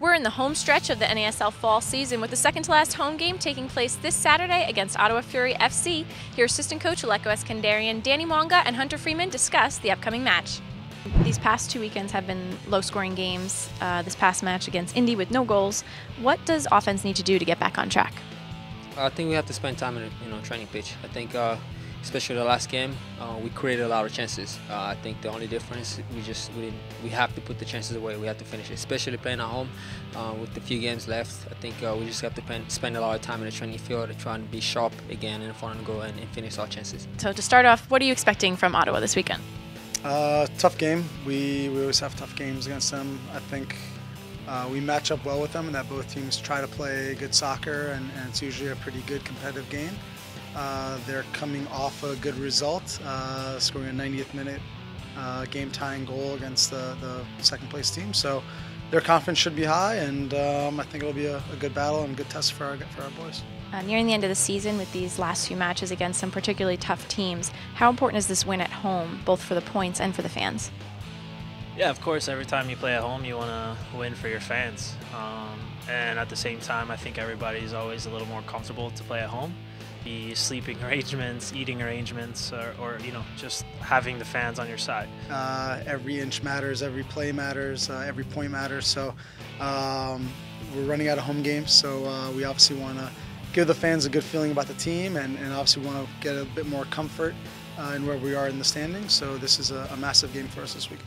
We're in the home stretch of the NASL fall season with the second to last home game taking place this Saturday against Ottawa Fury FC. Here, assistant coach Alecko Eskandarian, Danny Mwanga, and Hunter Freeman discuss the upcoming match. These past two weekends have been low scoring games. Uh, this past match against Indy with no goals. What does offense need to do to get back on track? I think we have to spend time in the you know training pitch. I think uh, especially the last game, uh, we created a lot of chances. Uh, I think the only difference we just we didn't, we have to put the chances away. We have to finish it, especially playing at home uh, with the few games left. I think uh, we just have to pen, spend a lot of time in the training field to try and be sharp again in front of the goal and, and, finish our chances. So to start off, what are you expecting from Ottawa this weekend? Uh, tough game. We we always have tough games against them. I think. Uh, we match up well with them, and that both teams try to play good soccer, and, and it's usually a pretty good competitive game. Uh, they're coming off a good result, uh, scoring a 90th minute uh, game tying goal against the, the, second place team. So their confidence should be high, and um, I think it'll be a, a, good battle and a good test for our, for our boys. Uh, nearing the end of the season with these last few matches against some particularly tough teams, how important is this win at home, both for the points and for the fans? Yeah, of course, every time you play at home, you want to win for your fans. Um, and at the same time, I think everybody's always a little more comfortable to play at home be sleeping arrangements, eating arrangements, or, or, you know, just having the fans on your side. Uh, every inch matters, every play matters, uh, every point matters. So um, we're running out of home games, so uh, we obviously want to give the fans a good feeling about the team, and, and obviously want to get a bit more comfort uh, in where we are in the standings. So this is a, a massive game for us this week.